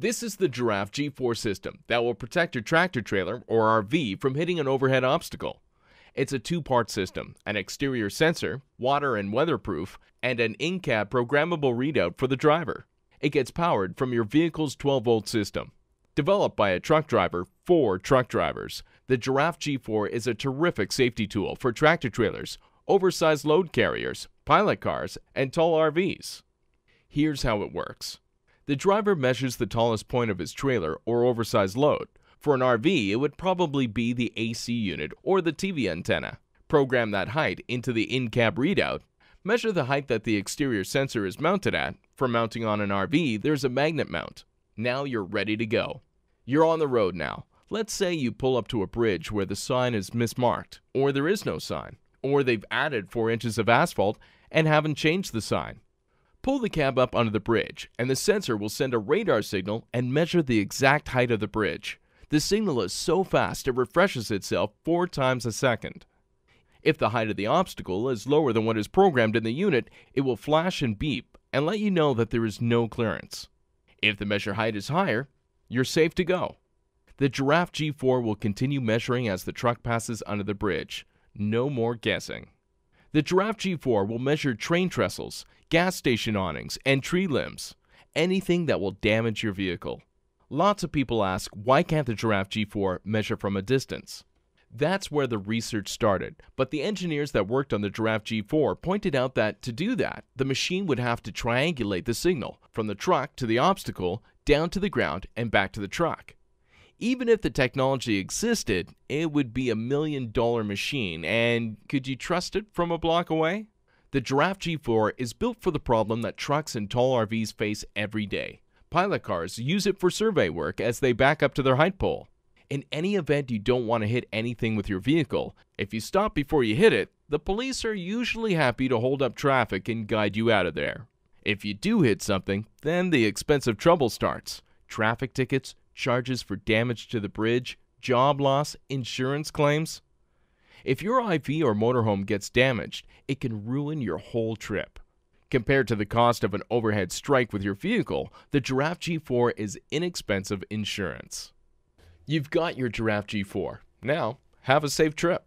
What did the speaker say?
This is the Giraffe G4 system that will protect your tractor trailer or RV from hitting an overhead obstacle. It's a two part system an exterior sensor, water and weatherproof, and an in cab programmable readout for the driver. It gets powered from your vehicle's 12 volt system. Developed by a truck driver for truck drivers, the Giraffe G4 is a terrific safety tool for tractor trailers, oversized load carriers, pilot cars, and tall RVs. Here's how it works the driver measures the tallest point of his trailer or oversized load. For an RV, it would probably be the AC unit or the TV antenna. Program that height into the in cab readout. Measure the height that the exterior sensor is mounted at. For mounting on an RV, there's a magnet mount. Now you're ready to go. You're on the road now. Let's say you pull up to a bridge where the sign is mismarked, or there is no sign, or they've added 4 inches of asphalt and haven't changed the sign. Pull the cab up onto the bridge, and the sensor will send a radar signal and measure the exact height of the bridge. The signal is so fast it refreshes itself four times a second. If the height of the obstacle is lower than what is programmed in the unit, it will flash and beep and let you know that there is no clearance. If the measure height is higher, you're safe to go. The Giraffe G4 will continue measuring as the truck passes under the bridge. No more guessing. The Giraffe G4 will measure train trestles, gas station awnings, and tree limbs. Anything that will damage your vehicle. Lots of people ask, why can't the Giraffe G4 measure from a distance? That's where the research started, but the engineers that worked on the Giraffe G4 pointed out that to do that, the machine would have to triangulate the signal from the truck to the obstacle, down to the ground, and back to the truck. Even if the technology existed, it would be a million dollar machine, and could you trust it from a block away? The Giraffe G4 is built for the problem that trucks and tall RVs face every day. Pilot cars use it for survey work as they back up to their height pole. In any event you don't want to hit anything with your vehicle, if you stop before you hit it, the police are usually happy to hold up traffic and guide you out of there. If you do hit something, then the expensive trouble starts. Traffic tickets, charges for damage to the bridge, job loss, insurance claims. If your RV or motorhome gets damaged, it can ruin your whole trip. Compared to the cost of an overhead strike with your vehicle, the Giraffe G4 is inexpensive insurance. You've got your Giraffe G4. Now, have a safe trip.